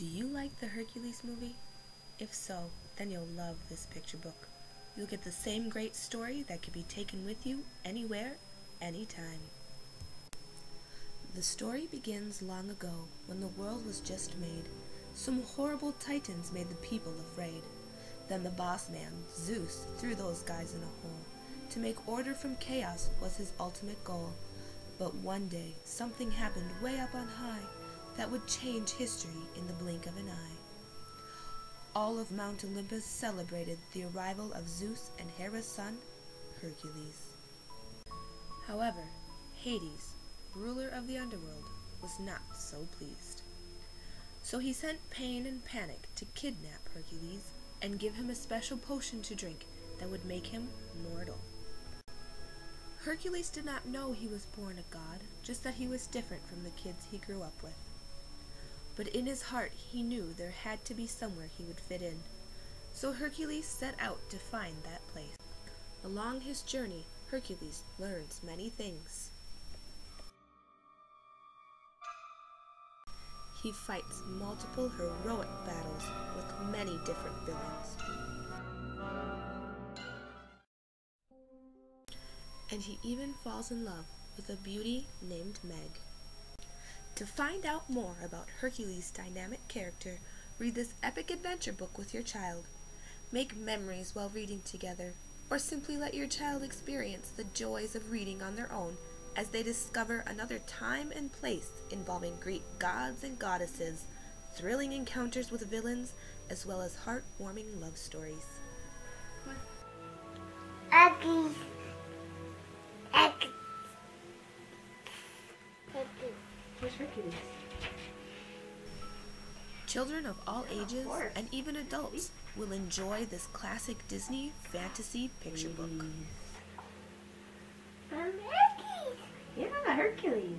Do you like the Hercules movie? If so, then you'll love this picture book. You'll get the same great story that can be taken with you anywhere, anytime. The story begins long ago when the world was just made. Some horrible titans made the people afraid. Then the boss man, Zeus, threw those guys in a hole. To make order from chaos was his ultimate goal. But one day, something happened way up on high that would change history in the blink of an eye. All of Mount Olympus celebrated the arrival of Zeus and Hera's son, Hercules. However, Hades, ruler of the underworld, was not so pleased. So he sent Pain and Panic to kidnap Hercules and give him a special potion to drink that would make him mortal. Hercules did not know he was born a god, just that he was different from the kids he grew up with. But in his heart he knew there had to be somewhere he would fit in. So Hercules set out to find that place. Along his journey, Hercules learns many things. He fights multiple heroic battles with many different villains. And he even falls in love with a beauty named Meg. To find out more about Hercules' dynamic character, read this epic adventure book with your child. Make memories while reading together, or simply let your child experience the joys of reading on their own as they discover another time and place involving Greek gods and goddesses, thrilling encounters with villains, as well as heartwarming love stories. Aggies. Hercules? Children of all ages and even adults will enjoy this classic Disney fantasy picture book. Aggies. Yeah, Hercules.